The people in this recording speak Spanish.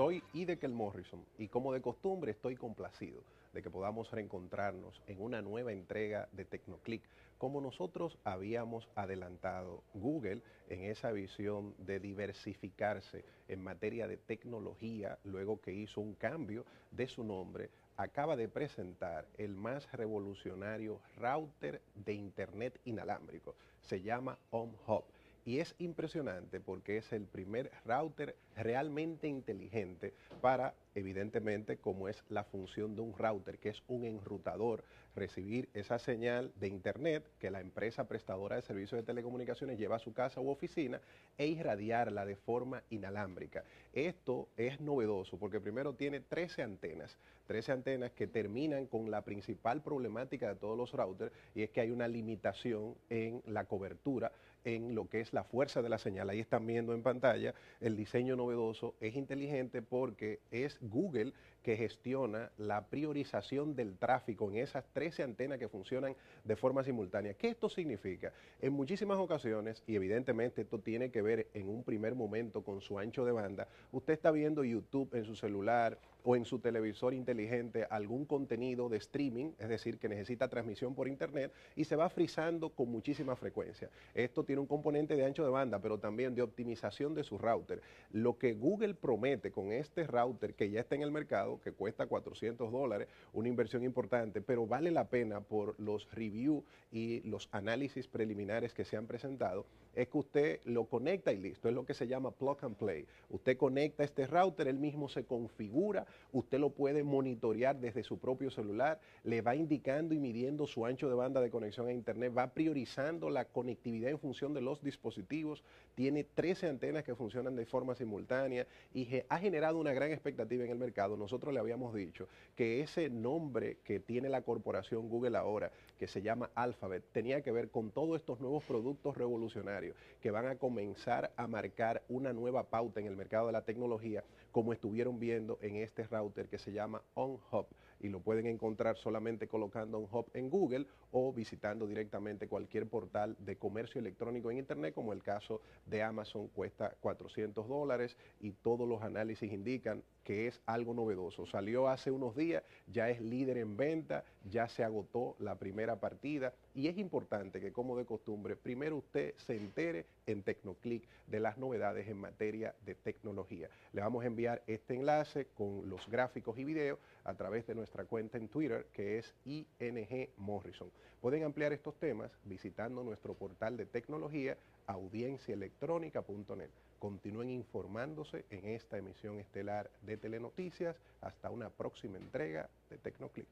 Soy Idekel Morrison. Y como de costumbre estoy complacido de que podamos reencontrarnos en una nueva entrega de Tecnoclick, como nosotros habíamos adelantado Google en esa visión de diversificarse en materia de tecnología, luego que hizo un cambio de su nombre, acaba de presentar el más revolucionario router de Internet inalámbrico. Se llama HomeHub y es impresionante porque es el primer router realmente inteligente para evidentemente como es la función de un router, que es un enrutador, recibir esa señal de internet que la empresa prestadora de servicios de telecomunicaciones lleva a su casa u oficina e irradiarla de forma inalámbrica. Esto es novedoso porque primero tiene 13 antenas, 13 antenas que terminan con la principal problemática de todos los routers y es que hay una limitación en la cobertura, en lo que es la fuerza de la señal. Ahí están viendo en pantalla el diseño novedoso, es inteligente porque es Google que gestiona la priorización del tráfico en esas 13 antenas que funcionan de forma simultánea. ¿Qué esto significa? En muchísimas ocasiones, y evidentemente esto tiene que ver en un primer momento con su ancho de banda, usted está viendo YouTube en su celular o en su televisor inteligente algún contenido de streaming, es decir, que necesita transmisión por internet y se va frizando con muchísima frecuencia. Esto tiene un componente de ancho de banda, pero también de optimización de su router. Lo que Google promete con este router que ya está en el mercado, que cuesta 400 dólares, una inversión importante, pero vale la pena por los reviews y los análisis preliminares que se han presentado, es que usted lo conecta y listo, es lo que se llama plug and play. Usted conecta este router, él mismo se configura, usted lo puede monitorear desde su propio celular, le va indicando y midiendo su ancho de banda de conexión a internet, va priorizando la conectividad en función de los dispositivos, tiene 13 antenas que funcionan de forma simultánea y ha generado una gran expectativa en el mercado. Nosotros le habíamos dicho que ese nombre que tiene la corporación Google ahora, que se llama Alphabet, tenía que ver con todos estos nuevos productos revolucionarios que van a comenzar a marcar una nueva pauta en el mercado de la tecnología, como estuvieron viendo en este router que se llama OnHub y lo pueden encontrar solamente colocando OnHub en Google o visitando directamente cualquier portal de comercio electrónico en Internet, como el caso de Amazon, cuesta 400 dólares y todos los análisis indican que es algo novedoso. Salió hace unos días, ya es líder en venta, ya se agotó la primera partida y es importante que como de costumbre, primero usted se entere en Tecnoclick de las novedades en materia de tecnología. Le vamos a enviar este enlace con los gráficos y videos a través de nuestra cuenta en Twitter que es ING Morrison. Pueden ampliar estos temas visitando nuestro portal de tecnología audienciaelectrónica.net. Continúen informándose en esta emisión estelar de Telenoticias. Hasta una próxima entrega de Tecnoclick.